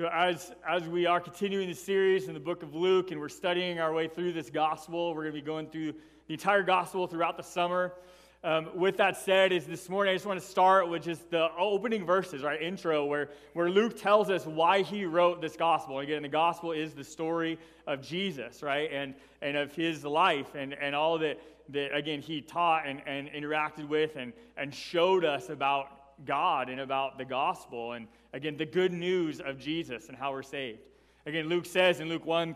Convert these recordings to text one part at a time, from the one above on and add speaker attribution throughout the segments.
Speaker 1: So, as, as we are continuing the series in the book of Luke and we're studying our way through this gospel, we're going to be going through the entire gospel throughout the summer. Um, with that said, is this morning I just want to start with just the opening verses, right? Intro, where, where Luke tells us why he wrote this gospel. And again, the gospel is the story of Jesus, right? And, and of his life and, and all that, that, again, he taught and, and interacted with and, and showed us about God and about the gospel and, again, the good news of Jesus and how we're saved. Again, Luke says in Luke 1,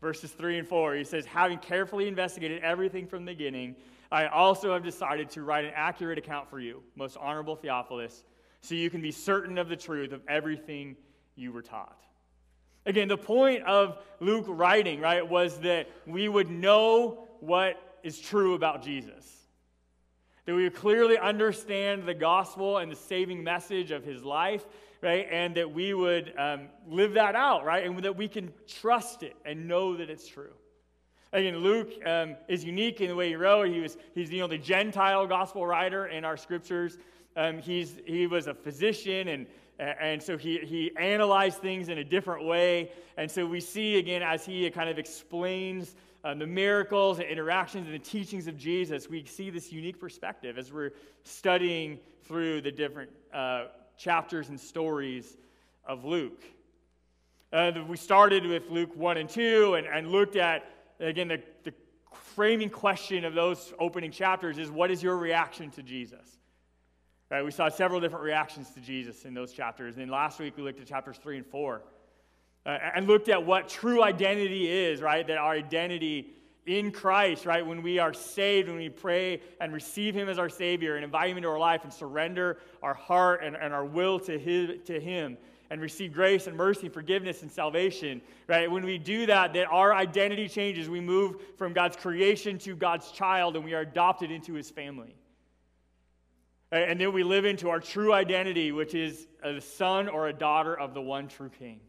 Speaker 1: verses 3 and 4, he says, Having carefully investigated everything from the beginning, I also have decided to write an accurate account for you, most honorable Theophilus, so you can be certain of the truth of everything you were taught. Again, the point of Luke writing, right, was that we would know what is true about Jesus that we would clearly understand the gospel and the saving message of his life, right? And that we would um, live that out, right? And that we can trust it and know that it's true. Again, Luke um, is unique in the way he wrote. He was, he's the only Gentile gospel writer in our scriptures. Um, he's, he was a physician, and, and so he, he analyzed things in a different way. And so we see, again, as he kind of explains uh, the miracles and interactions and the teachings of Jesus, we see this unique perspective as we're studying through the different uh, chapters and stories of Luke. Uh, we started with Luke 1 and 2 and, and looked at, again, the, the framing question of those opening chapters is what is your reaction to Jesus? Right, we saw several different reactions to Jesus in those chapters. And then last week we looked at chapters 3 and 4 uh, and looked at what true identity is, right? That our identity in Christ, right? When we are saved, when we pray and receive Him as our Savior and invite Him into our life and surrender our heart and, and our will to his, to Him and receive grace and mercy, forgiveness and salvation, right? When we do that, that our identity changes. We move from God's creation to God's child and we are adopted into His family. And then we live into our true identity, which is a son or a daughter of the one true King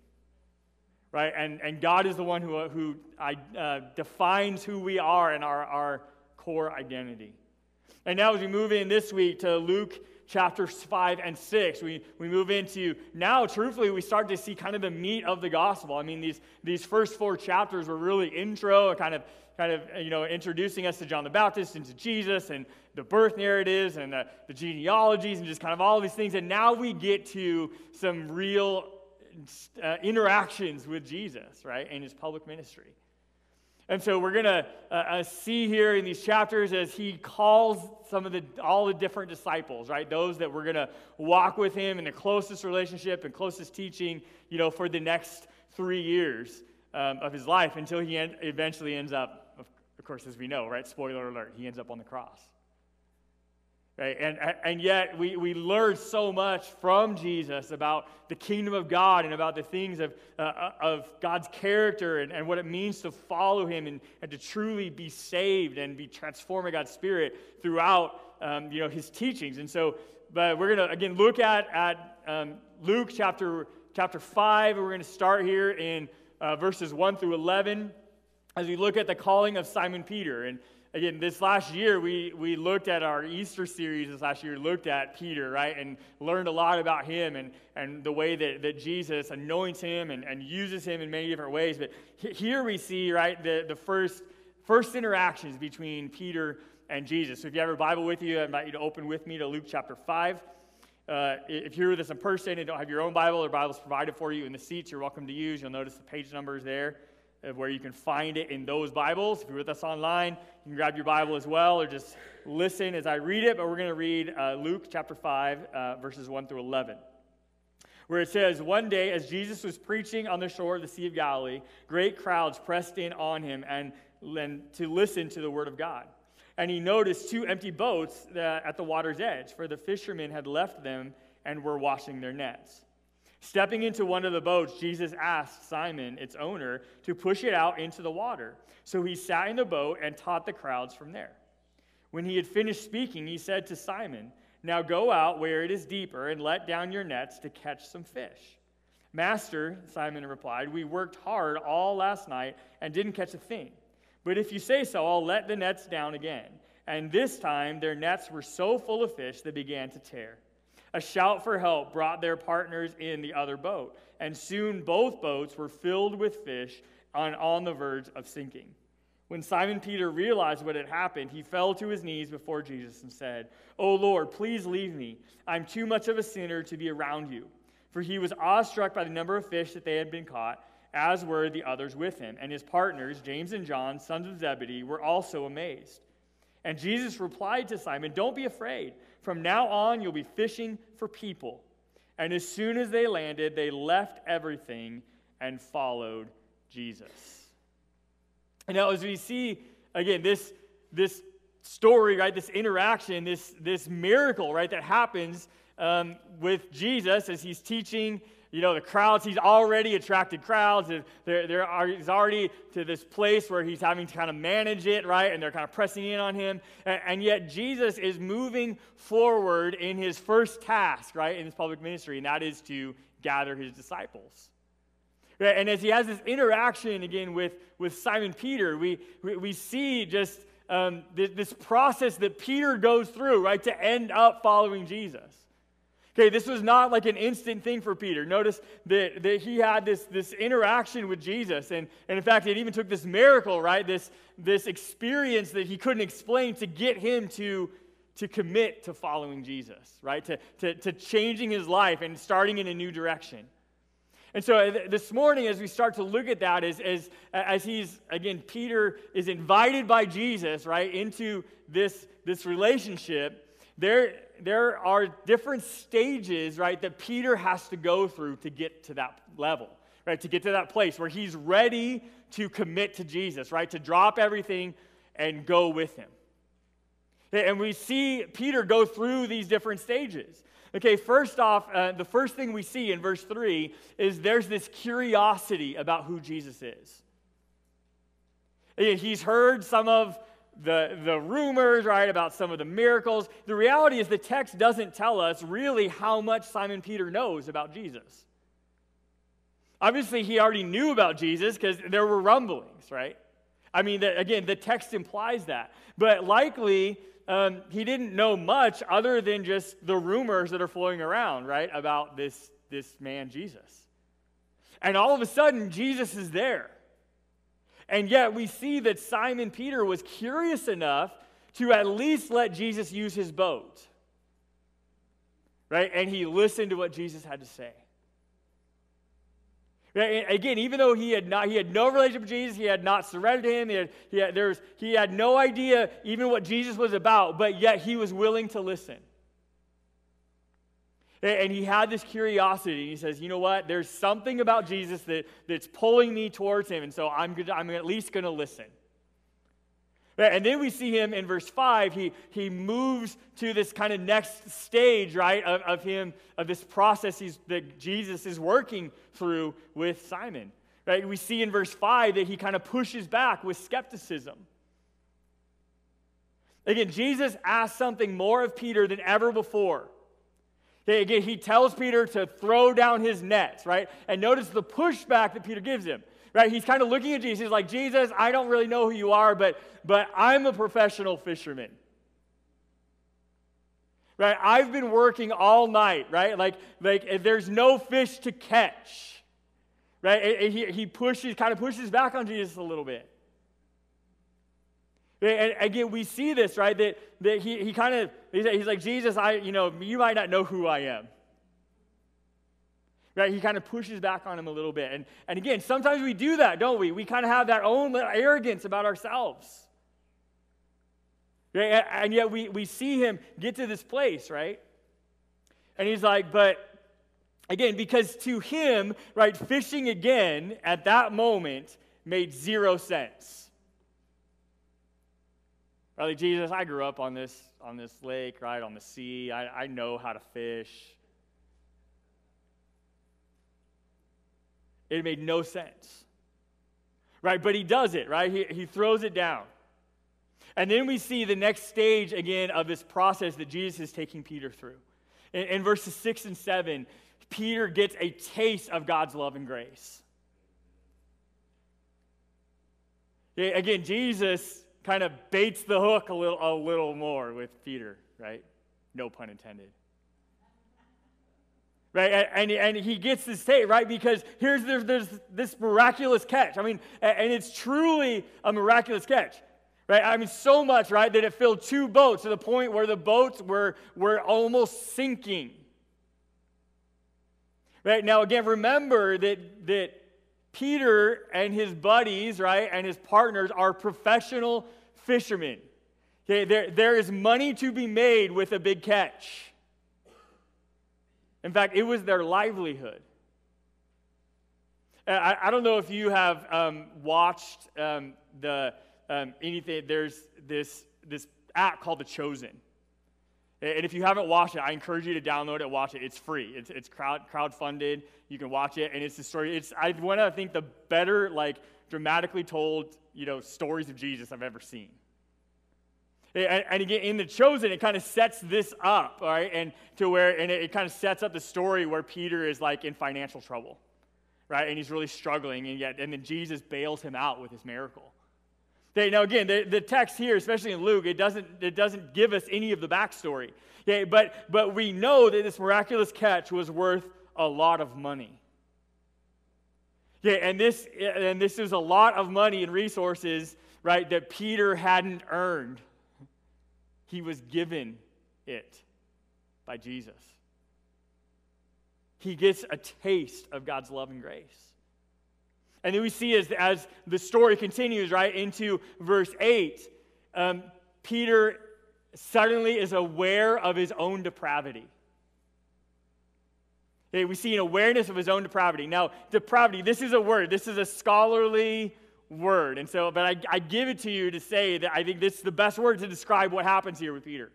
Speaker 1: right? And, and God is the one who, who uh, defines who we are and our, our core identity. And now, as we move in this week to Luke chapters 5 and 6, we, we move into now, truthfully, we start to see kind of the meat of the gospel. I mean, these, these first four chapters were really intro, kind of, kind of, you know, introducing us to John the Baptist and to Jesus and the birth narratives and the, the genealogies and just kind of all these things. And now we get to some real uh, interactions with Jesus, right, in his public ministry. And so we're going to uh, uh, see here in these chapters as he calls some of the all the different disciples, right? Those that we're going to walk with him in the closest relationship and closest teaching, you know, for the next three years um, of his life until he en- eventually ends up, of course, as we know, right? Spoiler alert, he ends up on the cross. Right? And, and yet, we, we learn so much from Jesus about the kingdom of God and about the things of, uh, of God's character and, and what it means to follow Him and, and to truly be saved and be transformed by God's Spirit throughout um, you know, His teachings. And so, but we're going to, again, look at, at um, Luke chapter, chapter 5. We're going to start here in uh, verses 1 through 11 as we look at the calling of Simon Peter. And again, this last year, we, we looked at our Easter series this last year, looked at Peter, right, and learned a lot about him and, and the way that, that Jesus anoints him and, and uses him in many different ways. But here we see, right, the, the first, first interactions between Peter and Jesus. So if you have a Bible with you, I invite you to open with me to Luke chapter 5. Uh, if you're with us in person and don't have your own Bible or Bibles provided for you in the seats, you're welcome to use. You'll notice the page numbers there where you can find it in those Bibles. If you're with us online, you can grab your Bible as well or just listen as I read it. But we're going to read uh, Luke chapter 5, uh, verses 1 through 11, where it says, One day, as Jesus was preaching on the shore of the Sea of Galilee, great crowds pressed in on him and, and to listen to the word of God. And he noticed two empty boats at the water's edge, for the fishermen had left them and were washing their nets. Stepping into one of the boats, Jesus asked Simon, its owner, to push it out into the water. So he sat in the boat and taught the crowds from there. When he had finished speaking, he said to Simon, Now go out where it is deeper and let down your nets to catch some fish. Master, Simon replied, We worked hard all last night and didn't catch a thing. But if you say so, I'll let the nets down again. And this time their nets were so full of fish they began to tear. A shout for help brought their partners in the other boat, and soon both boats were filled with fish and on the verge of sinking. When Simon Peter realized what had happened, he fell to his knees before Jesus and said, "O Lord, please leave me. I'm too much of a sinner to be around you." For he was awestruck by the number of fish that they had been caught, as were the others with him. And his partners, James and John, sons of Zebedee, were also amazed. And Jesus replied to Simon, Don't be afraid. From now on, you'll be fishing for people. And as soon as they landed, they left everything and followed Jesus. And now, as we see, again, this, this story, right, this interaction, this, this miracle, right, that happens um, with Jesus as he's teaching, you know, the crowds. He's already attracted crowds. There, there are, he's already to this place where he's having to kind of manage it, right, and they're kind of pressing in on him. And, and yet, Jesus is moving forward in his first task, right, in his public ministry, and that is to gather his disciples. Right? And as he has this interaction again with, with Simon Peter, we, we, we see just um, this, this process that Peter goes through, right, to end up following Jesus. Okay, this was not like an instant thing for Peter. Notice that, that he had this, this interaction with Jesus. And, and in fact, it even took this miracle, right? This, this experience that he couldn't explain to get him to, to commit to following Jesus, right? To, to, to changing his life and starting in a new direction. And so uh, this morning, as we start to look at that, as, as, as he's, again, Peter is invited by Jesus, right, into this, this relationship, there, there are different stages, right, that Peter has to go through to get to that level, right, to get to that place where he's ready to commit to Jesus, right, to drop everything and go with him. And we see Peter go through these different stages. Okay, first off, uh, the first thing we see in verse 3 is there's this curiosity about who Jesus is. He's heard some of the, the rumors, right, about some of the miracles. The reality is the text doesn't tell us really how much Simon Peter knows about Jesus. Obviously, he already knew about Jesus because there were rumblings, right? I mean, the, again, the text implies that. But likely, um, he didn't know much other than just the rumors that are flowing around, right, about this, this man, Jesus. And all of a sudden, Jesus is there. And yet, we see that Simon Peter was curious enough to at least let Jesus use his boat. Right? And he listened to what Jesus had to say. Again, even though he had not, he had no relationship with Jesus, he had not surrendered to him, he had, he had, there was, he had no idea even what Jesus was about, but yet he was willing to listen. And he had this curiosity. He says, you know what? There's something about Jesus that, that's pulling me towards him, and so I'm, good, I'm at least going to listen. And then we see him in verse 5, he, he moves to this kind of next stage, right, of, of him, of this process that Jesus is working through with Simon. Right? We see in verse 5 that he kind of pushes back with skepticism. Again, Jesus asks something more of Peter than ever before. Okay, again, he tells Peter to throw down his nets, right? And notice the pushback that Peter gives him right? He's kind of looking at Jesus. He's like, Jesus, I don't really know who you are, but, but I'm a professional fisherman. Right? I've been working all night, right? Like, like there's no fish to catch. Right? And he, he pushes, kind of pushes back on Jesus a little bit. And again, we see this, right? That, that he, he kind of, he's like, Jesus, I, you know, you might not know who I am. Right? He kind of pushes back on him a little bit. And, and again, sometimes we do that, don't we? We kind of have that own arrogance about ourselves. Right? And yet we, we see him get to this place, right? And he's like, but again, because to him, right, fishing again at that moment made zero sense. Like Jesus, I grew up on this on this lake, right, on the sea. I, I know how to fish. It made no sense. Right? But he does it, right? He, he throws it down. And then we see the next stage again of this process that Jesus is taking Peter through. In, in verses 6 and 7, Peter gets a taste of God's love and grace. Again, Jesus kind of baits the hook a little, a little more with Peter, right? No pun intended. right? And, and he gets to say, right? Because here's there's, there's this miraculous catch. I mean, and it's truly a miraculous catch, right? I mean, so much, right, that it filled two boats to the point where the boats were, were almost sinking. Right? Now, again, remember that, that Peter and his buddies, right, and his partners are professional fishermen. Okay, there, there is money to be made with a big catch. In fact, it was their livelihood. I, I don't know if you have um, watched um, the um, anything. There's this this app called The Chosen, and if you haven't watched it, I encourage you to download it. Watch it. It's free. It's it's crowd crowdfunded. You can watch it, and it's the story. It's I want to think the better like dramatically told you know stories of Jesus I've ever seen. And, again, in the chosen, it kind of sets this up, all right, and to where, and it, kind of sets up the story where Peter is like in financial trouble, right, and he's really struggling, and yet, and then Jesus bails him out with his miracle. Okay, now again, the, the text here, especially in Luke, it doesn't, it doesn't give us any of the backstory. Okay, but, but we know that this miraculous catch was worth a lot of money. Yeah, and this and this is a lot of money and resources, right, that Peter hadn't earned. He was given it by Jesus. He gets a taste of God's love and grace. And then we see as, as the story continues, right, into verse 8, um, Peter suddenly is aware of his own depravity. We see an awareness of his own depravity. Now, depravity, this is a word, this is a scholarly word. And so, but I, I give it to you to say that I think this is the best word to describe what happens here with Peter.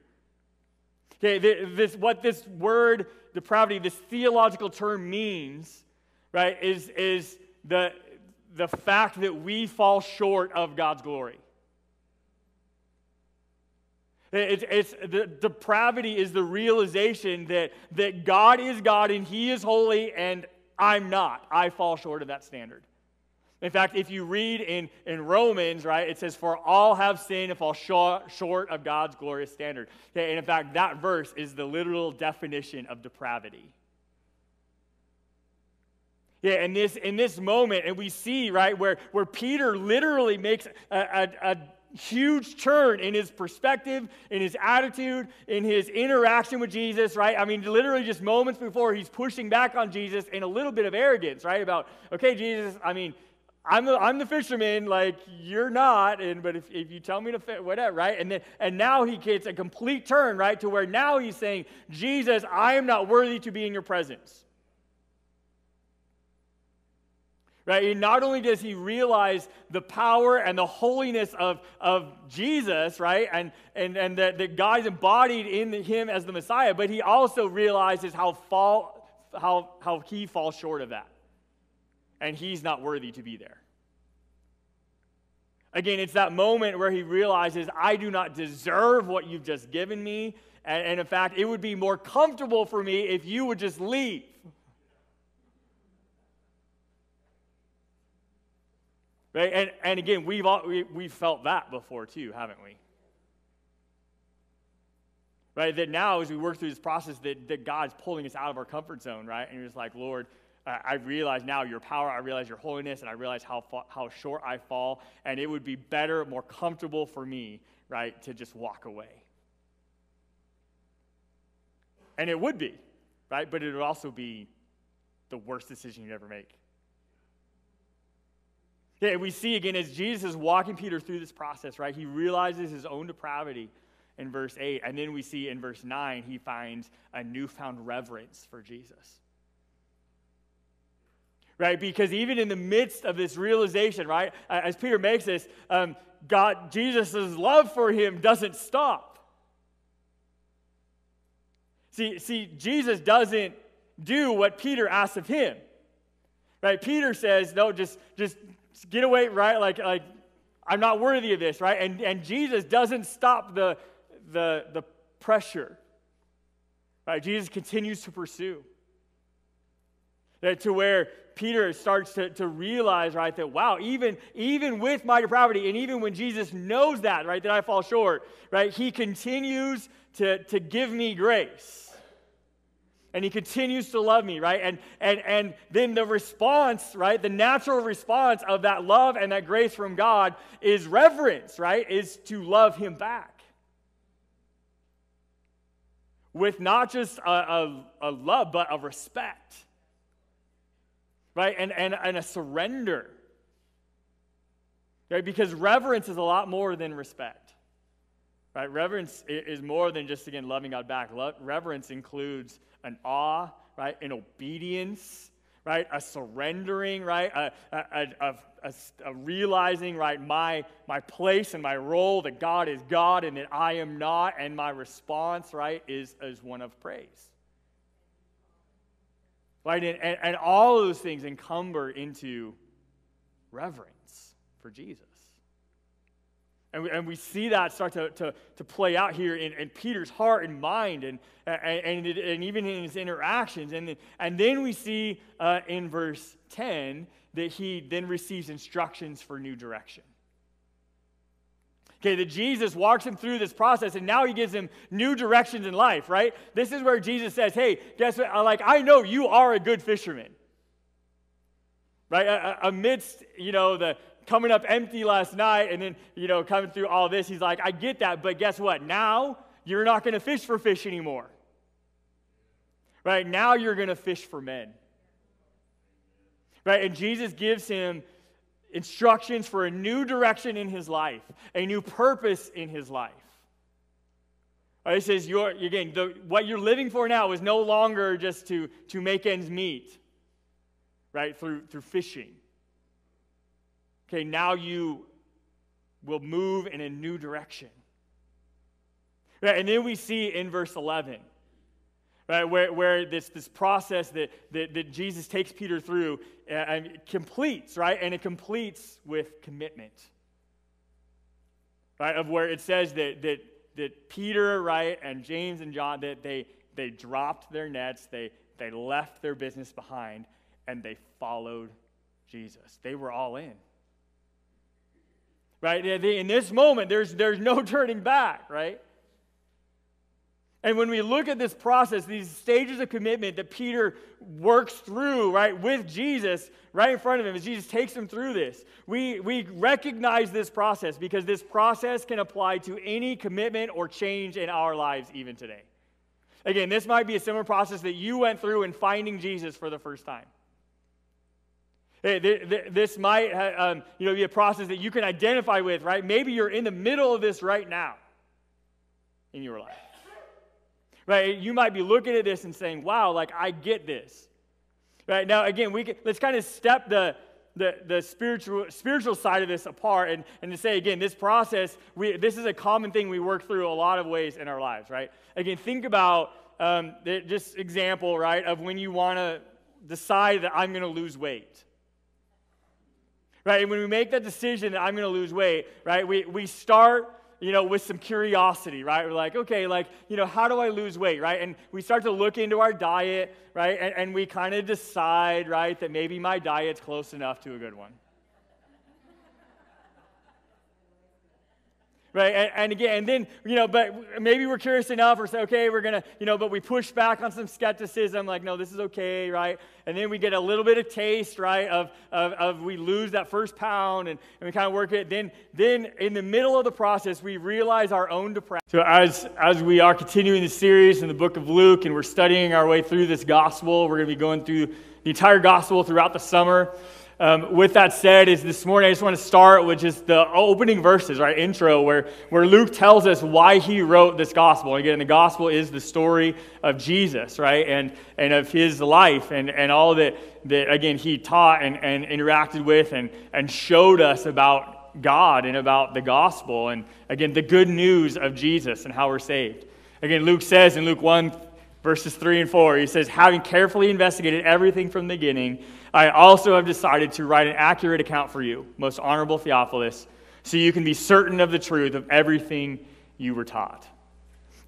Speaker 1: Okay, this, what this word depravity, this theological term means, right, is, is the, the fact that we fall short of God's glory. It's, it's, the depravity is the realization that, that God is God and He is holy and I'm not. I fall short of that standard. In fact, if you read in, in Romans, right, it says, For all have sinned and fall short, short of God's glorious standard. Okay, and in fact, that verse is the literal definition of depravity. Yeah, in this, in this moment, and we see, right, where, where Peter literally makes a, a, a huge turn in his perspective, in his attitude, in his interaction with Jesus, right? I mean, literally just moments before he's pushing back on Jesus in a little bit of arrogance, right? About, okay, Jesus, I mean, I'm the, I'm the fisherman, like you're not, and but if, if you tell me to fit, whatever, right? And then and now he gets a complete turn, right? To where now he's saying, Jesus, I am not worthy to be in your presence. Right? And not only does he realize the power and the holiness of, of Jesus, right? And, and, and that, that God is embodied in him as the Messiah, but he also realizes how, fall, how, how he falls short of that and he's not worthy to be there. Again, it's that moment where he realizes, I do not deserve what you've just given me. And, and, in fact, it would be more comfortable for me if you would just leave. Right? And, and again, we've, all, we, we've felt that before too, haven't we? Right? That now, as we work through this process, that, that God's pulling us out of our comfort zone, right? And you're just like, Lord, I realize now your power, I realize your holiness, and I realize how, how short I fall, and it would be better, more comfortable for me, right, to just walk away. And it would be, right, but it would also be the worst decision you'd ever make. Yeah, we see again as Jesus is walking Peter through this process, right, he realizes his own depravity in verse 8, and then we see in verse 9, he finds a newfound reverence for Jesus right? Because even in the midst of this realization, right, as Peter makes this, um, God, Jesus' love for him doesn't stop. See, see, Jesus doesn't do what Peter asks of him. Right? Peter says, no, just, just get away, right? Like, like I'm not worthy of this, right? And, and Jesus doesn't stop the, the, the pressure. Right? Jesus continues to pursue. That to where Peter starts to, to realize, right, that wow, even, even with my depravity, and even when Jesus knows that, right, that I fall short, right, he continues to, to give me grace. And he continues to love me, right? And, and, and then the response, right? The natural response of that love and that grace from God is reverence, right? Is to love him back. With not just a, a, a love, but a respect, right? And, and, and a surrender, right? Because reverence is a lot more than respect. Right? Reverence is more than just, again, loving God back. reverence includes an awe, right? An obedience, right? A surrendering, right? A, a, a, a, realizing, right? My, my place and my role that God is God and that I am not. And my response, right, is, is one of praise. Right? And, and, and all those things encumber into reverence for Jesus. And we, and we see that start to, to, to play out here in, in Peter's heart and mind and, and, and, and even in his interactions. And, and then we see uh, in verse 10 that he then receives instructions for new direction. Okay, that Jesus walks him through this process and now he gives him new directions in life, right? This is where Jesus says, Hey, guess what? Like, I know you are a good fisherman. Right? Amidst, you know, the, coming up empty last night and then, you know, coming through all this. He's like, I get that, but guess what? Now you're not going to fish for fish anymore. Right? Now you're going to fish for men. Right? And Jesus gives him instructions for a new direction in his life, a new purpose in his life. Right, he says, you're, again, the, what you're living for now is no longer just to, to make ends meet, right, through, through fishing. Okay, now you will move in a new direction. Right, and then we see in verse 11, right, where, where this, this process that, that, that Jesus takes Peter through uh, and completes, right? And it completes with commitment. Right, of where it says that, that, that Peter, right, and James and John, that they, they dropped their nets, they, they left their business behind, and they followed Jesus. They were all in right? In this moment, there's, there's no turning back, right? And when we look at this process, these stages of commitment that Peter works through, right, with Jesus right in front of him, as Jesus takes him through this, we, we recognize this process because this process can apply to any commitment or change in our lives even today. Again, this might be a similar process that you went through in finding Jesus for the first time. Hey, this might um, you know, be a process that you can identify with, right? Maybe you're in the middle of this right now in your life. Right? You might be looking at this and saying, wow, like I get this. Right? Now, again, we can, let's kind of step the, the, the spiritual, spiritual side of this apart and, and to say, again, this process, we, this is a common thing we work through a lot of ways in our lives, right? Again, think about um, the, just example, right, of when you want to decide that I'm going to lose weight right? And when we make that decision that I'm going to lose weight, right, we, we start, you know, with some curiosity, right? We're like, okay, like, you know, how do I lose weight, right? And we start to look into our diet, right? And, and we kind of decide, right, that maybe my diet's close enough to a good one. Right? And, and, again, and then, you know, but maybe we're curious enough or say, okay, we're going to, you know, but we push back on some skepticism, like, no, this is okay, right? And then we get a little bit of taste, right, of, of, of we lose that first pound and, and we kind of work it. Then, then in the middle of the process, we realize our own depravity. So as, as we are continuing the series in the book of Luke and we're studying our way through this gospel, we're going to be going through the entire gospel throughout the summer. Um, with that said, is this morning I just want to start with just the opening verses, right? Intro, where, where Luke tells us why he wrote this gospel. And again, the gospel is the story of Jesus, right? And, and of his life and, and all that, that, again, he taught and, and interacted with and, and showed us about God and about the gospel. And again, the good news of Jesus and how we're saved. Again, Luke says in Luke 1, verses 3 and 4, he says, having carefully investigated everything from the beginning, I also have decided to write an accurate account for you, most honorable Theophilus, so you can be certain of the truth of everything you were taught.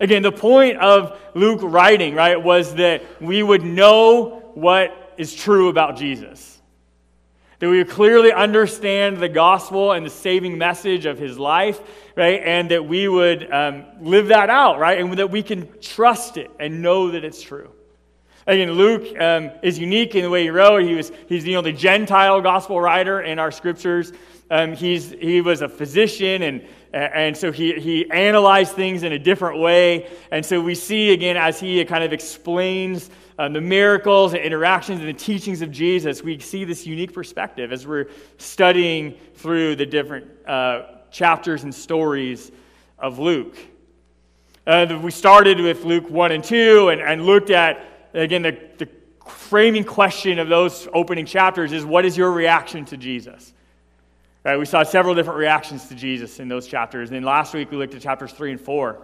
Speaker 1: Again, the point of Luke writing, right, was that we would know what is true about Jesus. That we would clearly understand the gospel and the saving message of his life, right? And that we would um, live that out, right? And that we can trust it and know that it's true. Again, Luke um, is unique in the way he wrote. He was, he's the only Gentile gospel writer in our scriptures. Um, he's, he was a physician, and, and so he, he analyzed things in a different way. And so we see, again, as he kind of explains um, the miracles and interactions and the teachings of Jesus, we see this unique perspective as we're studying through the different uh, chapters and stories of Luke. Uh, we started with Luke 1 and 2 and, and looked at again, the, the framing question of those opening chapters is what is your reaction to Jesus? Right, we saw several different reactions to Jesus in those chapters. And then last week we looked at chapters 3 and 4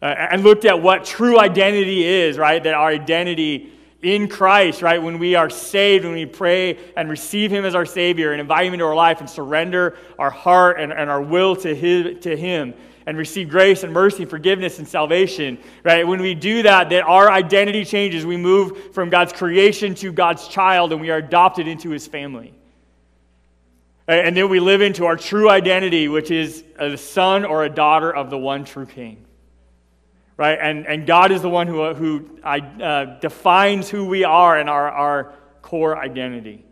Speaker 1: uh, and looked at what true identity is, right? That our identity in Christ, right? When we are saved, when we pray and receive Him as our Savior and invite Him into our life and surrender our heart and, and our will to his, to Him, and receive grace and mercy and forgiveness and salvation, right? When we do that, that our identity changes. We move from God's creation to God's child and we are adopted into his family. And then we live into our true identity, which is a son or a daughter of the one true king. Right? And, and God is the one who, who uh, defines who we are and our, our core identity.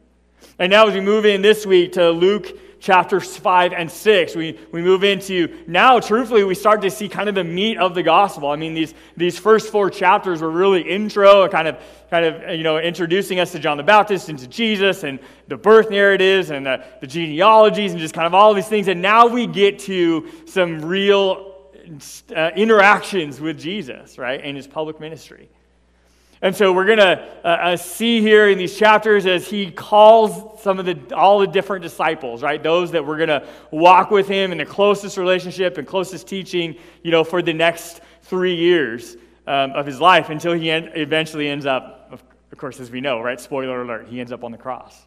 Speaker 1: And now, as we move in this week to Luke chapters 5 and 6. We, we move into now, truthfully, we start to see kind of the meat of the gospel. I mean, these, these first four chapters were really intro, kind of, kind of, you know, introducing us to John the Baptist and to Jesus and the birth narratives and the, the genealogies and just kind of all these things. And now we get to some real uh, interactions with Jesus, right, in his public ministry. And so we're going to uh, uh, see here in these chapters as he calls some of the all the different disciples, right? Those that we're going to walk with him in the closest relationship and closest teaching, you know, for the next three years um, of his life until he en- eventually ends up, of, of course, as we know, right? Spoiler alert, he ends up on the cross.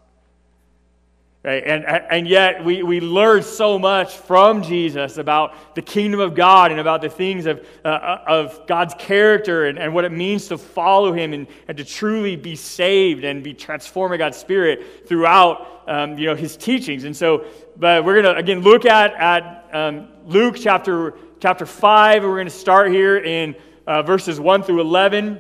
Speaker 1: Right? And, and yet, we, we learn so much from Jesus about the kingdom of God and about the things of, uh, uh, of God's character and, and what it means to follow Him and, and to truly be saved and be transformed by God's Spirit throughout um, you know, His teachings. And so, but we're going to, again, look at, at um, Luke chapter, chapter 5. We're going to start here in uh, verses 1 through 11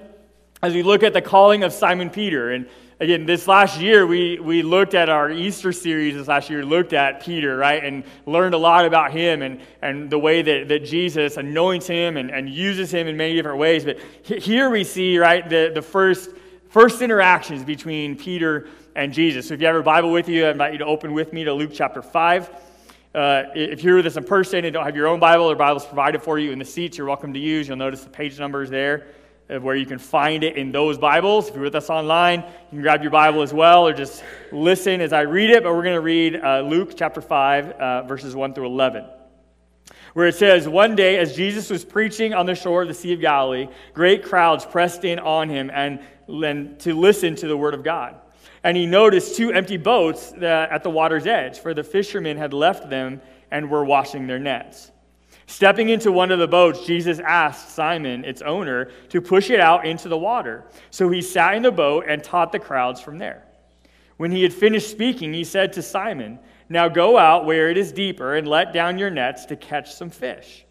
Speaker 1: as we look at the calling of Simon Peter. And again, this last year, we, we looked at our Easter series this last year, looked at Peter, right, and learned a lot about him and, and the way that, that Jesus anoints him and, and uses him in many different ways. But here we see, right, the, the first, first interactions between Peter and Jesus. So if you have a Bible with you, I invite you to open with me to Luke chapter 5. Uh, if you're with us in person and don't have your own Bible or Bibles provided for you in the seats, you're welcome to use. You'll notice the page numbers there where you can find it in those Bibles. If you're with us online, you can grab your Bible as well or just listen as I read it. But we're going to read uh, Luke chapter 5, uh, verses 1 through 11, where it says, One day, as Jesus was preaching on the shore of the Sea of Galilee, great crowds pressed in on him and, and to listen to the word of God. And he noticed two empty boats at the water's edge, for the fishermen had left them and were washing their nets. Stepping into one of the boats, Jesus asked Simon, its owner, to push it out into the water. So he sat in the boat and taught the crowds from there. When he had finished speaking, he said to Simon, Now go out where it is deeper and let down your nets to catch some fish.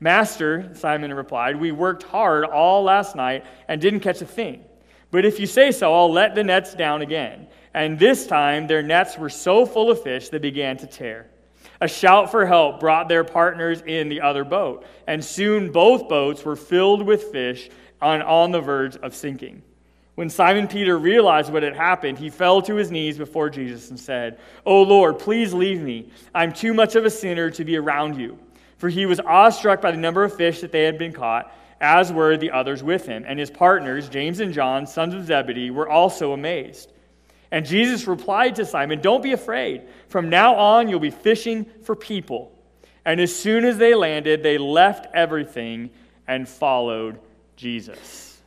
Speaker 1: Master, Simon replied, We worked hard all last night and didn't catch a thing. But if you say so, I'll let the nets down again. And this time their nets were so full of fish they began to tear. A shout for help brought their partners in the other boat, and soon both boats were filled with fish and on the verge of sinking. When Simon Peter realized what had happened, he fell to his knees before Jesus and said, Oh Lord, please leave me. I'm too much of a sinner to be around you. For he was awestruck by the number of fish that they had been caught, as were the others with him. And his partners, James and John, sons of Zebedee, were also amazed. And Jesus replied to Simon, Don't be afraid. From now on, you'll be fishing for people. And as soon as they landed, they left everything and followed Jesus.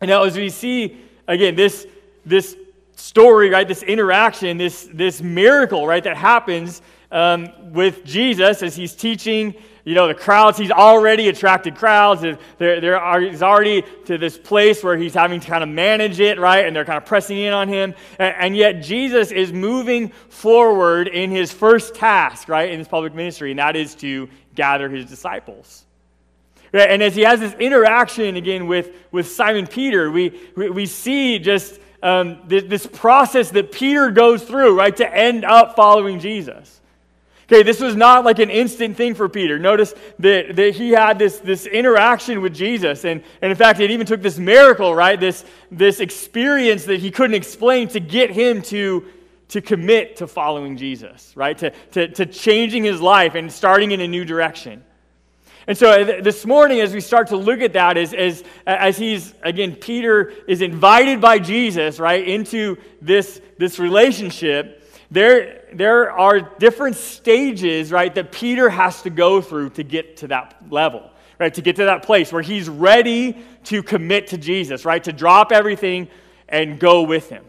Speaker 1: And now, as we see, again, this, this story, right, this interaction, this, this miracle, right, that happens um, with Jesus as he's teaching you know, the crowds, he's already attracted crowds. There, there are, he's already to this place where he's having to kind of manage it, right? And they're kind of pressing in on him. And, and yet, Jesus is moving forward in his first task, right, in his public ministry, and that is to gather his disciples. Right? And as he has this interaction again with, with Simon Peter, we, we, we see just um, this, this process that Peter goes through, right, to end up following Jesus. Okay, this was not like an instant thing for Peter. Notice that, that he had this, this interaction with Jesus. And, and in fact, it even took this miracle, right? This, this experience that he couldn't explain to get him to, to commit to following Jesus, right? To, to, to changing his life and starting in a new direction. And so this morning, as we start to look at that, as, as, as he's, again, Peter is invited by Jesus, right, into this, this relationship, there, there are different stages, right, that Peter has to go through to get to that level, right, to get to that place where he's ready to commit to Jesus, right, to drop everything and go with him.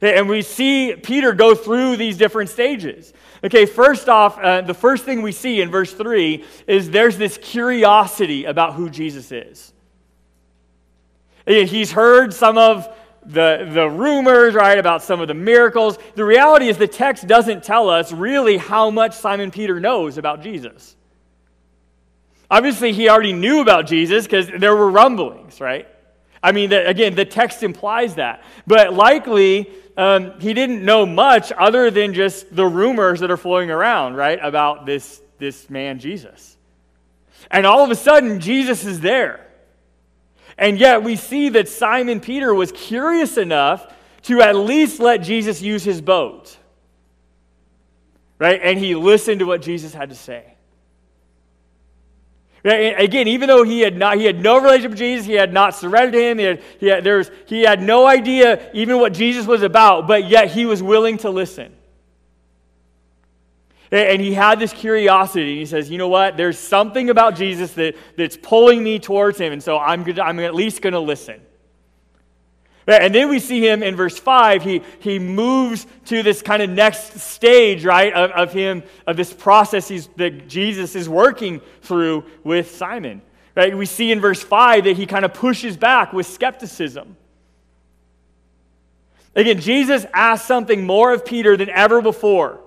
Speaker 1: And we see Peter go through these different stages. Okay, first off, uh, the first thing we see in verse 3 is there's this curiosity about who Jesus is. He's heard some of the, the rumors, right, about some of the miracles. The reality is the text doesn't tell us really how much Simon Peter knows about Jesus. Obviously, he already knew about Jesus because there were rumblings, right? I mean, the, again, the text implies that. But likely, um, he didn't know much other than just the rumors that are flowing around, right, about this, this man, Jesus. And all of a sudden, Jesus is there. And yet, we see that Simon Peter was curious enough to at least let Jesus use his boat. Right? And he listened to what Jesus had to say. Again, even though he had, not, he had no relationship with Jesus, he had not surrendered to him, he had, he, had, there was, he had no idea even what Jesus was about, but yet he was willing to listen. And he had this curiosity. He says, you know what? There's something about Jesus that, that's pulling me towards him, and so I'm, going I'm at least going to listen. And then we see him in verse 5, he, he moves to this kind of next stage, right, of, of him, of this process that Jesus is working through with Simon. Right? We see in verse 5 that he kind of pushes back with skepticism. Again, Jesus asks something more of Peter than ever before.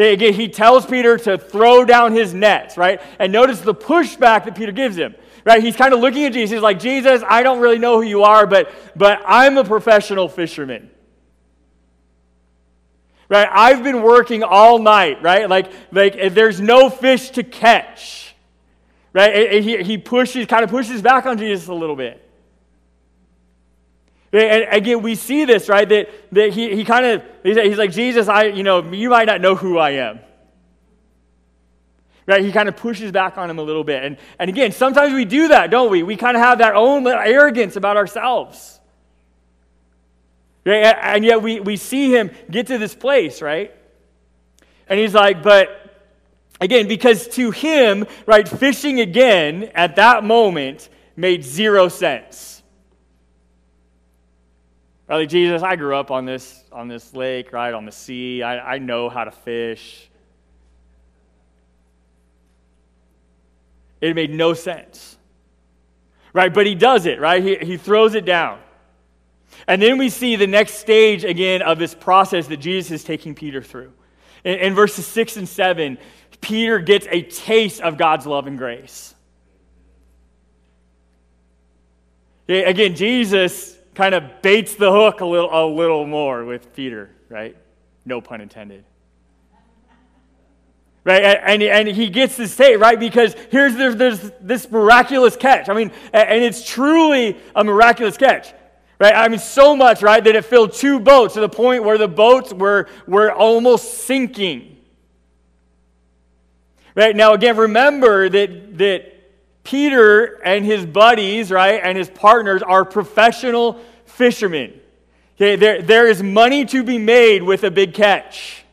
Speaker 1: Okay, again, he tells Peter to throw down his nets, right? And notice the pushback that Peter gives him. Right? He's kind of looking at Jesus. He's like, Jesus, I don't really know who you are, but, but I'm a professional fisherman. Right? I've been working all night, right? Like, like there's no fish to catch. Right? And he, he pushes, kind of pushes back on Jesus a little bit. And again, we see this, right? That, that he, he kind of, he's like, Jesus, I, you know, you might not know who I am. Right? He kind of pushes back on him a little bit. And, and again, sometimes we do that, don't we? We kind of have that own arrogance about ourselves. Right? And yet we, we see him get to this place, right? And he's like, but again, because to him, right, fishing again at that moment made zero sense. Right, Jesus, I grew up on this on this lake, right, on the sea. I, I know how to fish. It made no sense. Right? But he does it, right? He, he throws it down. And then we see the next stage again of this process that Jesus is taking Peter through. In, in verses 6 and 7, Peter gets a taste of God's love and grace. Again, Jesus kind of baits the hook a little, a little more with Peter, right? No pun intended right? And, and he gets this state, right? Because here's there's, there's this miraculous catch. I mean, and it's truly a miraculous catch. Right? I mean, so much, right, that it filled two boats to the point where the boats were, were almost sinking. Right? Now, again, remember that, that Peter and his buddies, right, and his partners are professional fishermen. Okay, there, there is money to be made with a big catch.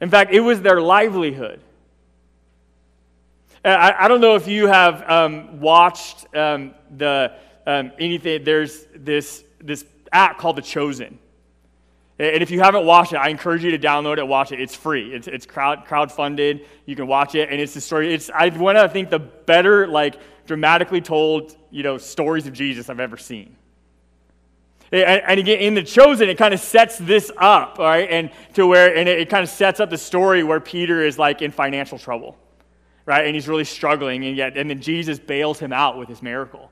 Speaker 1: In fact, it was their livelihood. I, I don't know if you have um, watched um, the um, anything. There's this this app called The Chosen, and if you haven't watched it, I encourage you to download it. Watch it. It's free. It's it's crowd crowdfunded. You can watch it, and it's the story. It's I want to think the better like dramatically told you know stories of Jesus I've ever seen. And again, in the chosen, it kind of sets this up, right, and to where, and it kind of sets up the story where Peter is like in financial trouble, right? And he's really struggling, and yet, and then Jesus bails him out with his miracle.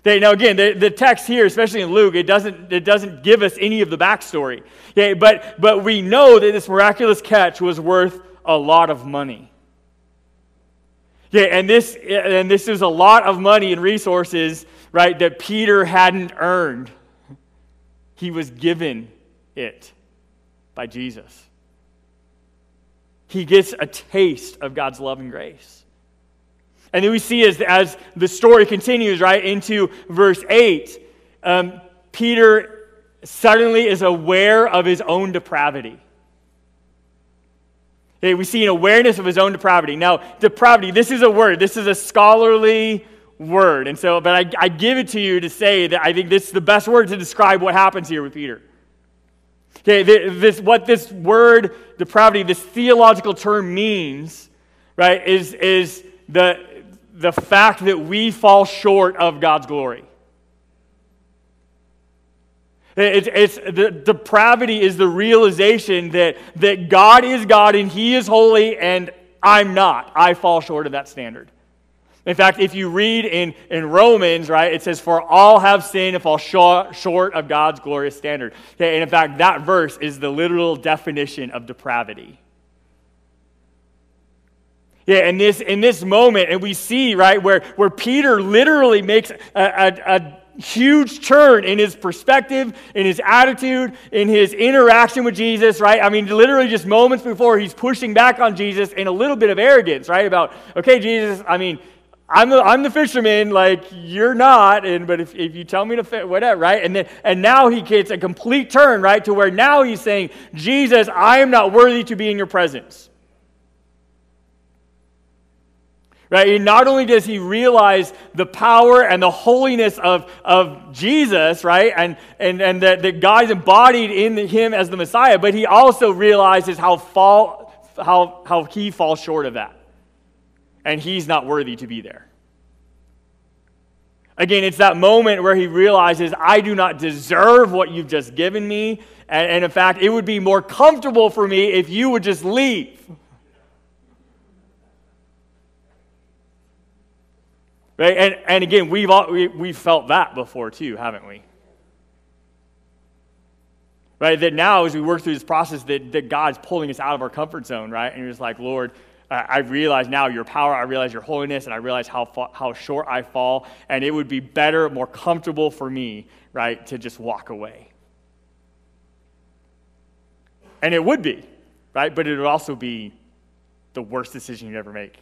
Speaker 1: Okay, now again, the, the text here, especially in Luke, it doesn't, it doesn't give us any of the backstory. Okay, but, but we know that this miraculous catch was worth a lot of money. Yeah, and this and this is a lot of money and resources, right, that Peter hadn't earned. He was given it by Jesus. He gets a taste of God's love and grace. And then we see as, as the story continues, right, into verse 8, um, Peter suddenly is aware of his own depravity. Okay, we see an awareness of his own depravity. Now, depravity, this is a word, this is a scholarly word. And so, but I, I give it to you to say that I think this is the best word to describe what happens here with Peter. Okay, this, what this word depravity, this theological term means, right, is, is the, the fact that we fall short of God's glory. It's, it's, the depravity is the realization that, that God is God and He is holy and I'm not. I fall short of that standard. In fact, if you read in, in Romans, right, it says, For all have sinned and fall short, of God's glorious standard. Okay, and in fact, that verse is the literal definition of depravity. Yeah, in this, in this moment, and we see, right, where, where Peter literally makes a, a, a huge turn in his perspective, in his attitude, in his interaction with Jesus, right? I mean, literally just moments before he's pushing back on Jesus in a little bit of arrogance, right? About, okay, Jesus, I mean, I'm the, I'm the fisherman, like you're not, and but if, if you tell me to fit, whatever, right? And then and now he gets a complete turn, right, to where now he's saying, Jesus, I am not worthy to be in your presence. Right? Not only does he realize the power and the holiness of, of Jesus, right? And, and, and that, that God is embodied in him as the Messiah, but he also realizes how, fall, how, how he falls short of that. And he's not worthy to be there. Again, it's that moment where he realizes, I do not deserve what you've just given me. And, and in fact, it would be more comfortable for me if you would just leave. Right? And, and again, we've, all, we, we've felt that before too, haven't we? Right? That now, as we work through this process, that, that God's pulling us out of our comfort zone, right? And just like, Lord, I realize now your power, I realize your holiness, and I realize how, fa- how short I fall, and it would be better, more comfortable for me, right, to just walk away. And it would be, right? But it would also be the worst decision you'd ever make.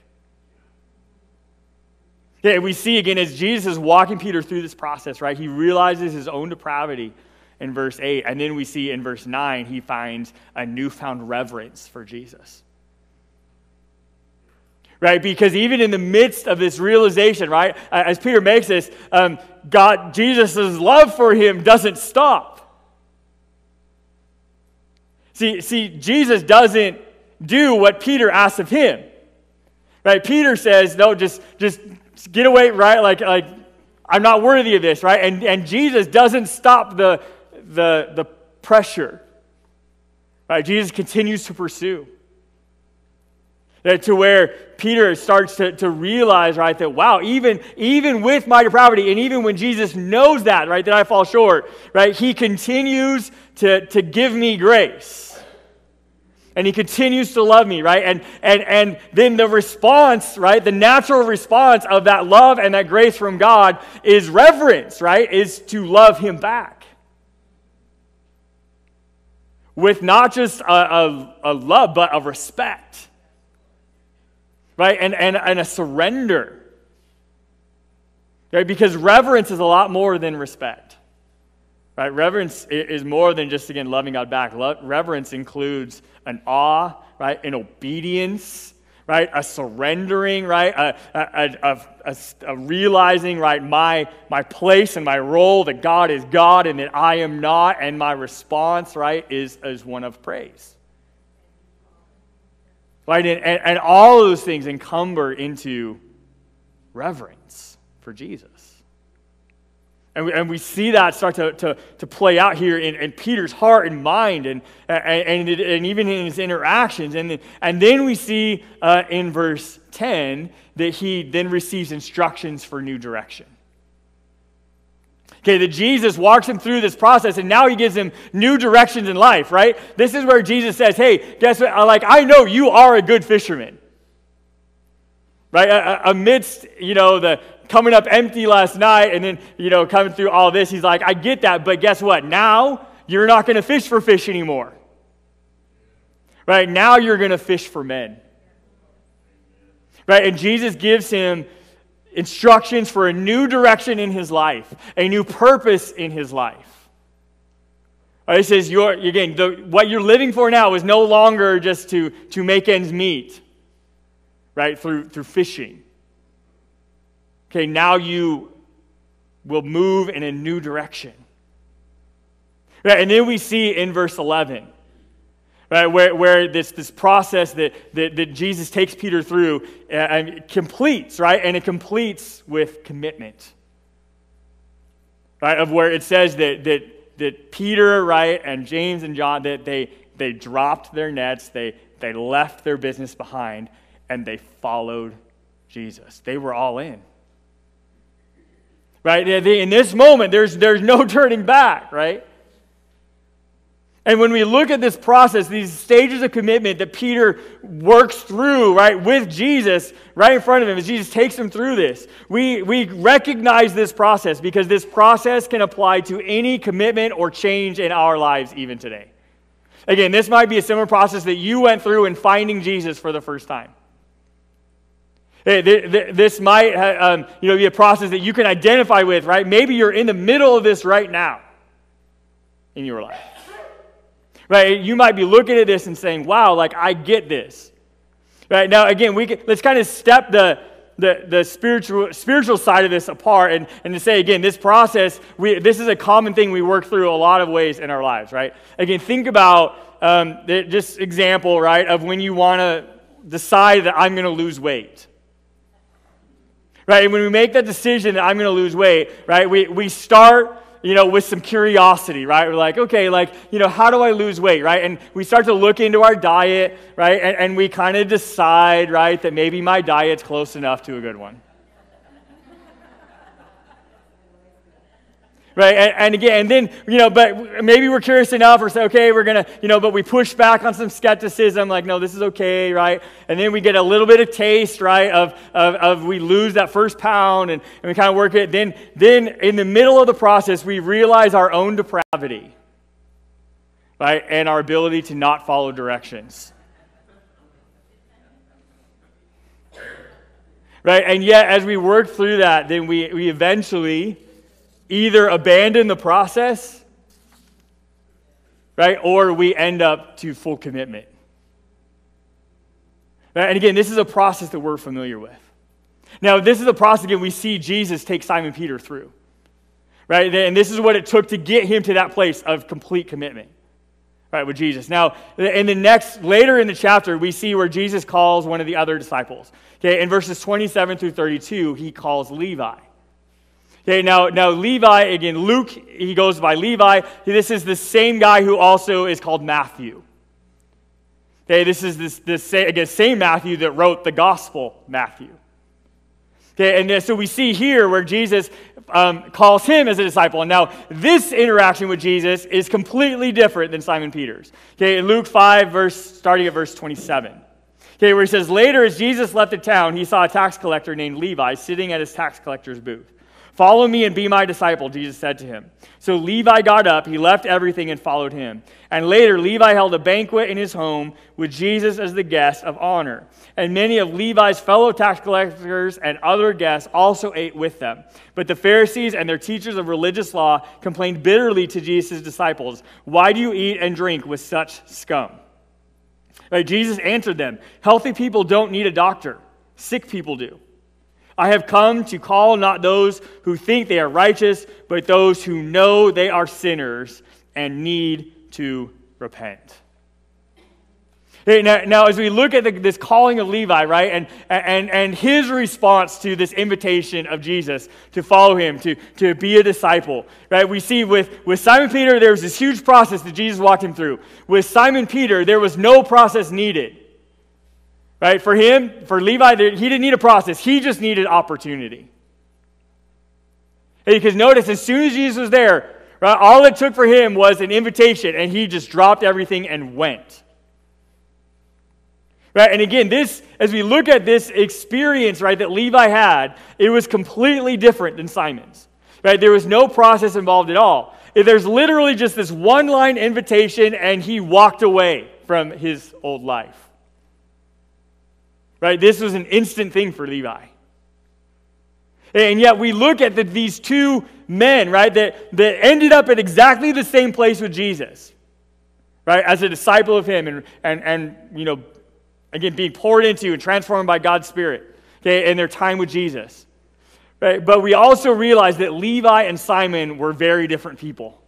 Speaker 1: Okay, we see again as Jesus is walking Peter through this process, right? He realizes his own depravity in verse 8. And then we see in verse 9, he finds a newfound reverence for Jesus. Right? Because even in the midst of this realization, right, as Peter makes this, um, God, Jesus' love for him doesn't stop. See, see, Jesus doesn't do what Peter asks of him. Right? Peter says, no, just, just get away, right? Like, like I'm not worthy of this, right? And, and Jesus doesn't stop the, the, the pressure, right? Jesus continues to pursue. That to where Peter starts to, to realize, right, that wow, even, even with my depravity, and even when Jesus knows that, right, that I fall short, right, he continues to, to give me grace and he continues to love me right? And and and then the response right? The natural response of that love and that grace from god is reverence right? Is to love him back. With not just a, a, a love but a respect. Right? And, and and a surrender. Right? Because reverence is a lot more than respect. Right? Reverence is more than just, again, loving God back. reverence includes an awe, right? An obedience, right? A surrendering, right? A, a, a, a, realizing, right? My, my place and my role that God is God and that I am not. And my response, right, is, is one of praise. Right? And, and, and all those things encumber into reverence for Jesus. And we, and we see that start to, to, to play out here in, in Peter's heart and mind and, and, and, and even in his interactions. And, and then we see uh, in verse 10 that he then receives instructions for new direction. Okay, that Jesus walks him through this process and now he gives him new directions in life, right? This is where Jesus says, Hey, guess what? Like, I know you are a good fisherman. Right? Amidst, you know, the, coming up empty last night and then, you know, coming through all this, he's like, I get that, but guess what? Now you're not going to fish for fish anymore. Right? Now you're going to fish for men. Right? And Jesus gives him instructions for a new direction in his life, a new purpose in his life. Right, it says, you're, again, the, what you're living for now is no longer just to, to make ends meet, right, through, through fishing. Okay, now you will move in a new direction. Right, and then we see in verse 11, right, where, where this, this process that, that, that Jesus takes Peter through uh, and completes, right, and it completes with commitment. Right, of where it says that, that, that Peter, right, and James and John, that they, they dropped their nets, they, they left their business behind, and they followed Jesus. They were all in. Right? In this moment, there's, there's no turning back, right? And when we look at this process, these stages of commitment that Peter works through, right, with Jesus right in front of him, as Jesus takes him through this, we, we recognize this process because this process can apply to any commitment or change in our lives even today. Again, this might be a similar process that you went through in finding Jesus for the first time. This might um, you know, be a process that you can identify with, right? Maybe you're in the middle of this right now in your life. Right? You might be looking at this and saying, wow, like I get this. Right? Now, again, we can, let's kind of step the, the, the spiritual, spiritual side of this apart and, and to say, again, this process, we, this is a common thing we work through a lot of ways in our lives, right? Again, think about um, the, just example, right, of when you want to decide that I'm going to lose weight right? And when we make that decision that I'm going to lose weight, right, we, we start, you know, with some curiosity, right? We're like, okay, like, you know, how do I lose weight, right? And we start to look into our diet, right? And, and we kind of decide, right, that maybe my diet's close enough to a good one. Right? And, and, again, and then, you know, but maybe we're curious enough or say, okay, we're going to, you know, but we push back on some skepticism, like, no, this is okay, right? And then we get a little bit of taste, right, of, of, of we lose that first pound and, and we kind of work it. Then, then in the middle of the process, we realize our own depravity, right, and our ability to not follow directions. Right? And yet, as we work through that, then we, we eventually either abandon the process, right, or we end up to full commitment. Right? And again, this is a process that we're familiar with. Now, this is a process again we see Jesus take Simon Peter through. Right? And this is what it took to get him to that place of complete commitment. Right, with Jesus. Now, in the next, later in the chapter, we see where Jesus calls one of the other disciples. Okay, in verses 27 through 32, he calls Levi. Okay, now, now Levi, again, Luke, he goes by Levi. This is the same guy who also is called Matthew. Okay, this is this, this again, same Matthew that wrote the gospel, Matthew. Okay, and so we see here where Jesus um, calls him as a disciple. And now, this interaction with Jesus is completely different than Simon Peter's. Okay, in Luke 5, verse, starting at verse 27. Okay, where he says, Later, as Jesus left the town, he saw a tax collector named Levi sitting at his tax collector's booth. Follow me and be my disciple, Jesus said to him. So Levi got up, he left everything and followed him. And later, Levi held a banquet in his home with Jesus as the guest of honor. And many of Levi's fellow tax collectors and other guests also ate with them. But the Pharisees and their teachers of religious law complained bitterly to Jesus' disciples Why do you eat and drink with such scum? Right, Jesus answered them Healthy people don't need a doctor, sick people do. I have come to call not those who think they are righteous, but those who know they are sinners and need to repent. Now, now, as we look at the, this calling of Levi, right, and, and, and his response to this invitation of Jesus to follow him, to, to be a disciple, right, we see with, with Simon Peter, there was this huge process that Jesus walked him through. With Simon Peter, there was no process needed. Right? For him, for Levi, he didn't need a process, he just needed opportunity. Because notice, as soon as Jesus was there, right, all it took for him was an invitation, and he just dropped everything and went. Right? And again, this, as we look at this experience, right, that Levi had, it was completely different than Simon's. Right? There was no process involved at all. There's literally just this one line invitation, and he walked away from his old life. Right? This was an instant thing for Levi. And yet we look at the, these two men, right, that, that ended up at exactly the same place with Jesus, right, as a disciple of him and, and, and you know, Again, being poured into and transformed by God's Spirit, okay, in their time with Jesus. Right? But we also realize that Levi and Simon were very different people.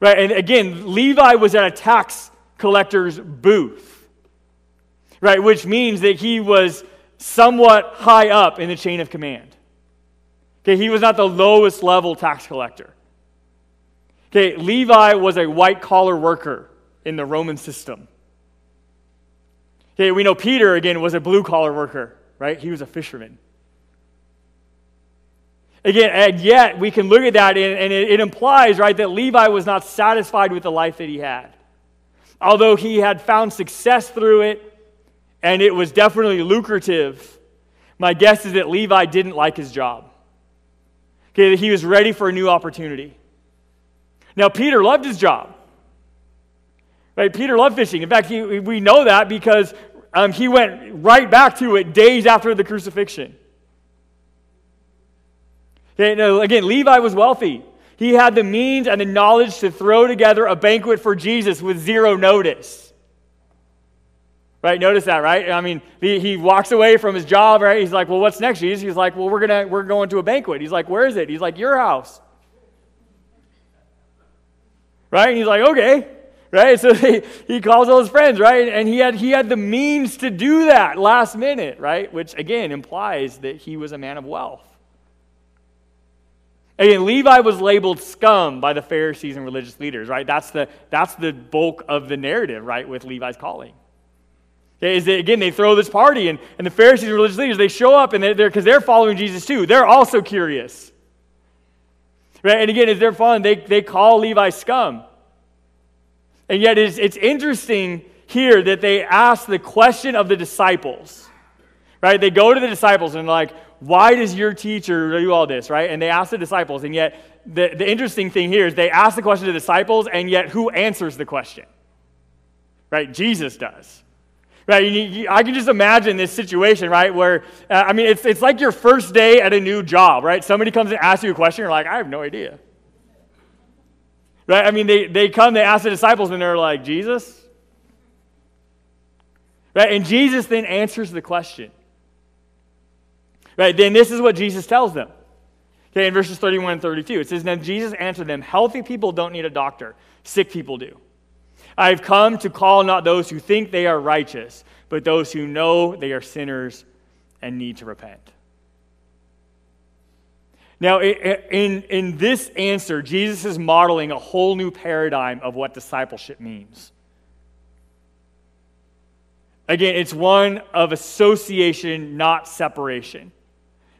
Speaker 1: Right? And again, Levi was at a tax collector's booth, right? Which means that he was somewhat high up in the chain of command. Okay, he was not the lowest level tax collector. Okay, Levi was a white collar worker in the Roman system. Okay, we know Peter, again, was a blue collar worker, right? He was a fisherman. Again, and yet we can look at that and, and it, it implies, right, that Levi was not satisfied with the life that he had. Although he had found success through it and it was definitely lucrative, my guess is that Levi didn't like his job. Okay, that he was ready for a new opportunity. Now, Peter loved his job. Right? Peter loved fishing. In fact, he, we know that because um, he went right back to it days after the crucifixion. Okay, now, again, Levi was wealthy. He had the means and the knowledge to throw together a banquet for Jesus with zero notice. Right? Notice that, right? I mean, he, he walks away from his job, right? He's like, well, what's next, Jesus? He's like, well, we're, gonna, we're going to a banquet. He's like, where is it? He's like, your house. Right? And he's like, okay right? So he, he calls all his friends, right? And he had, he had the means to do that last minute, right? Which again implies that he was a man of wealth. Again, Levi was labeled scum by the Pharisees and religious leaders, right? That's the, that's the bulk of the narrative, right, with Levi's calling. Okay, is that, again, they throw this party, and, and the Pharisees religious leaders, they show up, and they're because they're, they're following Jesus too. They're also curious. Right? And again, as they're following, they, they call Levi scum. And yet it's, it's interesting here that they ask the question of the disciples. Right? They go to the disciples and like, why does your teacher do all this? Right? And they ask the disciples, and yet the, the interesting thing here is they ask the question to the disciples, and yet who answers the question? Right? Jesus does. Right? You, I can just imagine this situation, right? Where, uh, I mean, it's, it's like your first day at a new job, right? Somebody comes and asks you a question, you're like, I have no idea. Right? I mean, they, they come, they ask the disciples, and they're like, Jesus? Right? And Jesus then answers the question. Right? Then this is what Jesus tells them. Okay, in verses 31 and 32, it says, Then Jesus answered them, Healthy people don't need a doctor, sick people do. I have come to call not those who think they are righteous, but those who know they are sinners and need to repent. Now, in, in this answer, Jesus is modeling a whole new paradigm of what discipleship means. Again, it's one of association, not separation.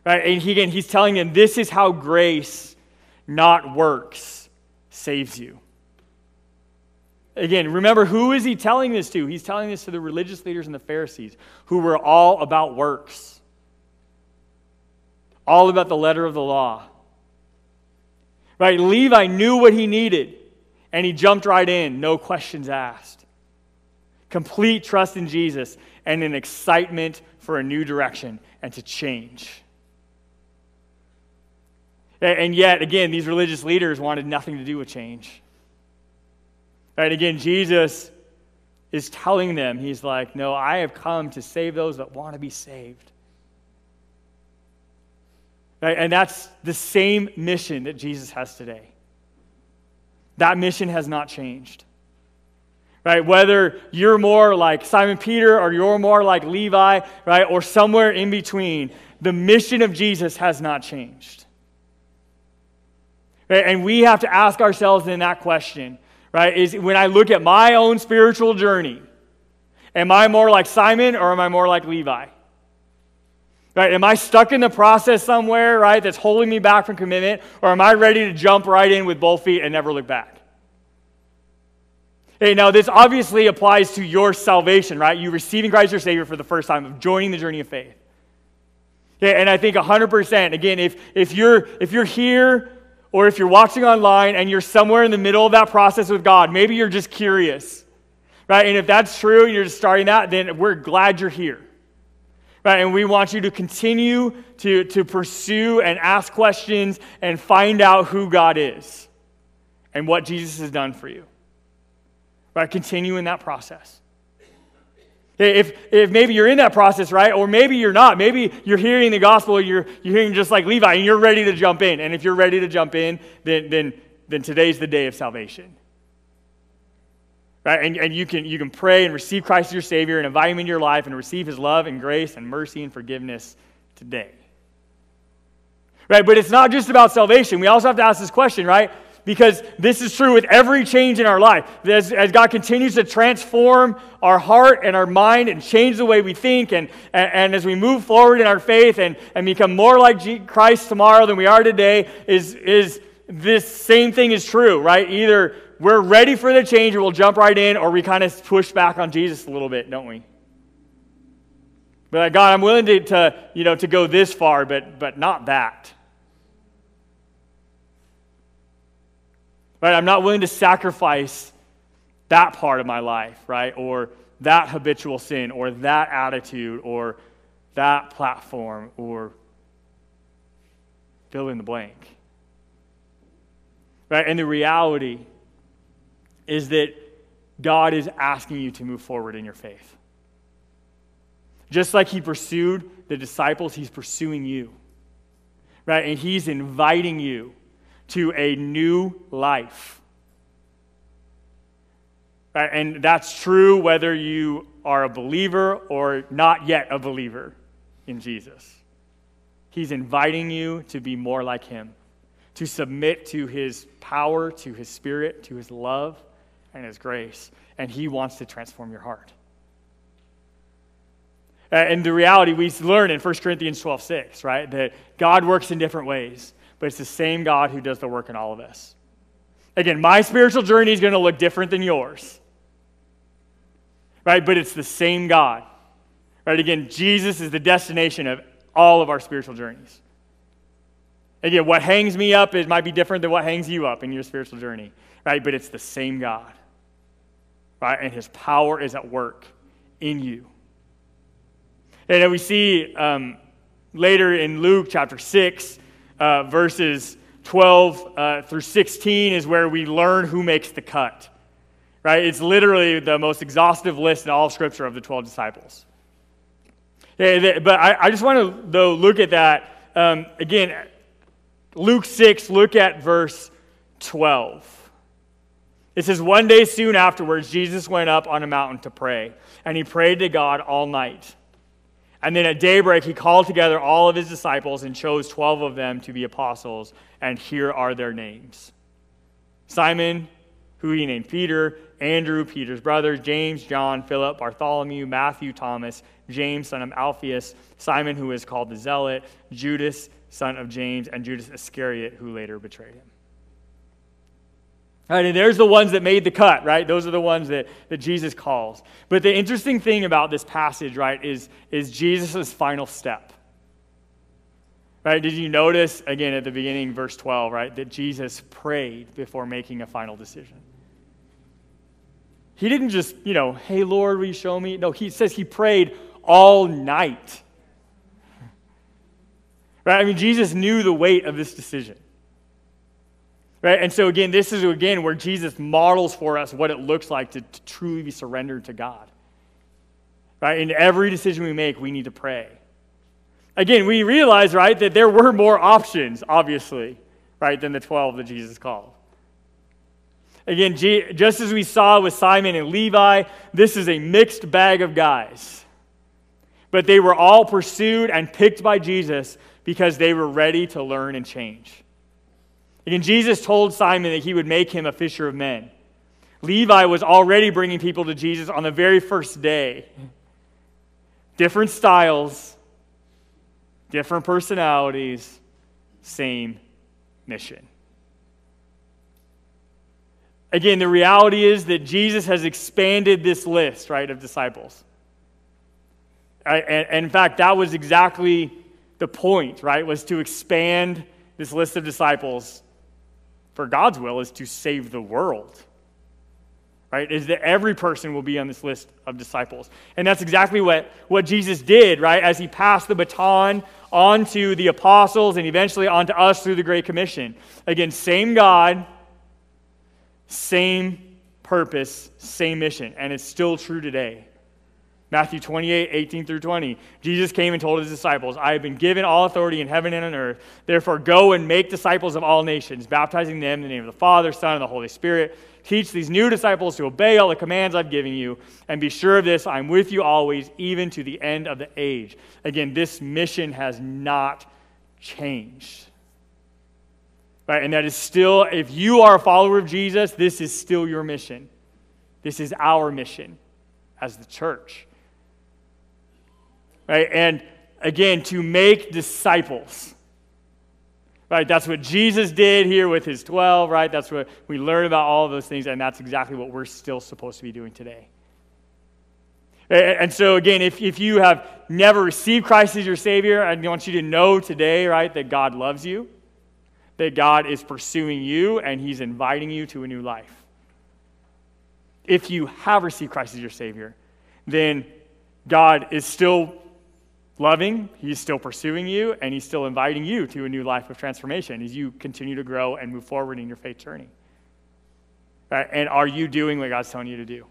Speaker 1: Right? And he, again, he's telling them this is how grace, not works, saves you. Again, remember, who is he telling this to? He's telling this to the religious leaders and the Pharisees, who were all about works all about the letter of the law. Right? Levi knew what he needed, and he jumped right in, no questions asked. Complete trust in Jesus and an excitement for a new direction and to change. And yet, again, these religious leaders wanted nothing to do with change. Right? Again, Jesus is telling them, He's like, No, I have come to save those that want to be saved. Right? And that's the same mission that Jesus has today. That mission has not changed. right? Whether you're more like Simon Peter or you're more like Levi, right? Or somewhere in between, the mission of Jesus has not changed. Right? And we have to ask ourselves in that question, right? Is when I look at my own spiritual journey, am I more like Simon or am I more like Levi? Right? Am I stuck in the process somewhere, right, that's holding me back from commitment, or am I ready to jump right in with both feet and never look back? Hey, now this obviously applies to your salvation, right? You receiving Christ your Savior for the first time, of joining the journey of faith. Okay, and I think 100%, again, if, if, you're, if you're here or if you're watching online and you're somewhere in the middle of that process with God, maybe you're just curious, right? And if that's true and you're just starting that, then we're glad you're here. Right? And we want you to continue to, to pursue and ask questions and find out who God is and what Jesus has done for you. Right? Continue in that process. If, if maybe you're in that process, right? Or maybe you're not. Maybe you're hearing the gospel, you're, you're hearing just like Levi, and you're ready to jump in. And if you're ready to jump in, then, then, then today's the day of salvation. Right? And, and you, can, you can pray and receive Christ as your Savior and invite Him into your life and receive His love and grace and mercy and forgiveness today. Right? But it's not just about salvation. We also have to ask this question, right? Because this is true with every change in our life. As, as, God continues to transform our heart and our mind and change the way we think, and, and, and as we move forward in our faith and, and become more like Christ tomorrow than we are today, is, is this same thing is true, right? Either we're ready for the change and we'll jump right in, or we kind of push back on Jesus a little bit, don't we? But God, I'm willing to, to, you know, to go this far, but, but not that. Right? I'm not willing to sacrifice that part of my life, right? Or that habitual sin, or that attitude, or that platform, or fill in the blank. Right? And the reality is that God is asking you to move forward in your faith. Just like he pursued the disciples, he's pursuing you. Right? And he's inviting you to a new life. Right? And that's true whether you are a believer or not yet a believer in Jesus. He's inviting you to be more like him, to submit to his power, to his spirit, to his love, and his grace. And he wants to transform your heart. And the reality we learn in 1 Corinthians 12 6, right? That God works in different ways but it's the same God who does the work in all of us. Again, my spiritual journey is going to look different than yours. Right? But it's the same God. Right? Again, Jesus is the destination of all of our spiritual journeys. Again, what hangs me up it might be different than what hangs you up in your spiritual journey. Right? But it's the same God. Right? And his power is at work in you. And we see um, later in Luke chapter 6, uh, verses 12 uh, through 16 is where we learn who makes the cut. Right? It's literally the most exhaustive list in all of Scripture of the 12 disciples. Yeah, but I, I, just want to, though, look at that. Um, again, Luke 6, look at verse 12. It says, One day soon afterwards, Jesus went up on a mountain to pray, and he prayed to God all night. And then at daybreak, he called together all of his disciples and chose 12 of them to be apostles. And here are their names Simon, who he named Peter, Andrew, Peter's brother, James, John, Philip, Bartholomew, Matthew, Thomas, James, son of Alphaeus, Simon, who is called the Zealot, Judas, son of James, and Judas Iscariot, who later betrayed him. Right, and there's the ones that made the cut, right? Those are the ones that, that Jesus calls. But the interesting thing about this passage, right, is, is Jesus' final step. Right? Did you notice, again, at the beginning, verse 12, right, that Jesus prayed before making a final decision? He didn't just, you know, hey, Lord, will you show me? No, he says he prayed all night. Right? I mean, Jesus knew the weight of this decision. Right? And so, again, this is again where Jesus models for us what it looks like to, to truly be surrendered to God. Right? In every decision we make, we need to pray. Again, we realize, right, that there were more options, obviously, right, than the 12 that Jesus called. Again, just as we saw with Simon and Levi, this is a mixed bag of guys. But they were all pursued and picked by Jesus because they were ready to learn and change. Again, Jesus told Simon that he would make him a fisher of men. Levi was already bringing people to Jesus on the very first day. Different styles, different personalities, same mission. Again, the reality is that Jesus has expanded this list, right, of disciples. And in fact, that was exactly the point, right, was to expand this list of disciples for God's will is to save the world. Right? Is that every person will be on this list of disciples. And that's exactly what, what Jesus did, right? As he passed the baton on to the apostles and eventually on to us through the Great Commission. Again, same God, same purpose, same mission. And it's still true today. Matthew 28, 18 through 20. Jesus came and told his disciples, I have been given all authority in heaven and on earth. Therefore, go and make disciples of all nations, baptizing them in the name of the Father, Son, and the Holy Spirit. Teach these new disciples to obey all the commands I've given you. And be sure of this I'm with you always, even to the end of the age. Again, this mission has not changed. Right? And that is still, if you are a follower of Jesus, this is still your mission. This is our mission as the church. Right? And again, to make disciples. Right? That's what Jesus did here with his 12, right? That's what we learn about all of those things, and that's exactly what we're still supposed to be doing today. And so, again, if, if you have never received Christ as your Savior, I want you to know today, right, that God loves you that God is pursuing you and He's inviting you to a new life. If you have received Christ as your Savior, then God is still loving, He's still pursuing you, and He's still inviting you to a new life of transformation as you continue to grow and move forward in your faith journey. Right? And are you doing what God's telling you to do?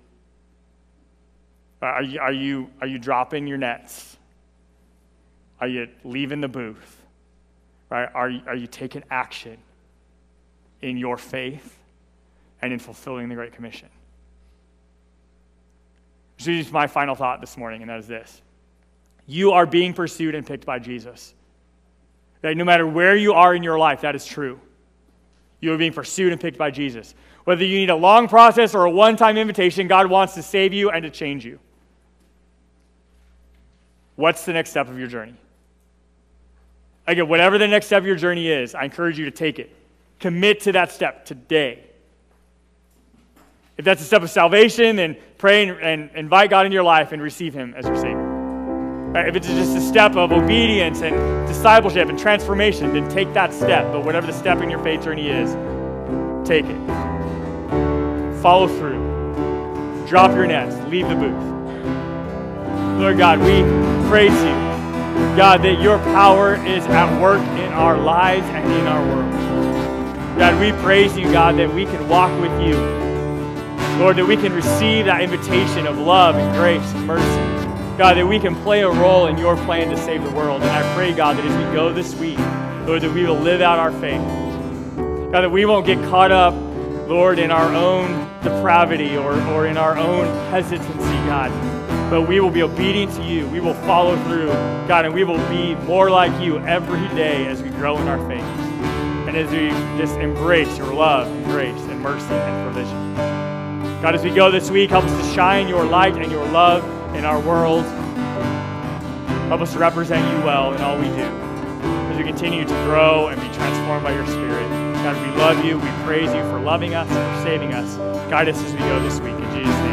Speaker 1: Are you, are, you, are you dropping your nets? Are you leaving the booth? Right? Are, are you taking action in your faith and in fulfilling the Great Commission? So, is my final thought this morning, and that is this You are being pursued and picked by Jesus. Right? No matter where you are in your life, that is true. You are being pursued and picked by Jesus. Whether you need a long process or a one time invitation, God wants to save you and to change you. What's the next step of your journey? Again, whatever the next step of your journey is, I encourage you to take it. Commit to that step today. If that's a step of salvation, then pray and, and invite God into your life and receive Him as your Savior. Right? If it's just a step of obedience and discipleship and transformation, then take that step. But whatever the step in your faith journey is, take it. Follow through. Drop your nets. Leave the booth. Lord God, we praise you God, that your power is at work in our lives and in our world. God, we praise you, God, that we can walk with you. Lord, that we can receive that invitation of love and grace and mercy. God, that we can play a role in your plan to save the world. And I pray, God, that as we go this week, Lord, that we will live out our faith. God, that we won't get caught up, Lord, in our own depravity or, or in our own hesitancy, God but we will be obedient to you. We will follow through, God, and we will be more like you every day as we grow in our faith and as we just embrace your love and grace and mercy and provision. God, as we go this week, help us to shine your light and your love in our world. Help us represent you well in all we do as we continue to grow and be transformed by your Spirit. God, we love you. We praise you for loving us for saving us. Guide us as we go this week. In Jesus' name.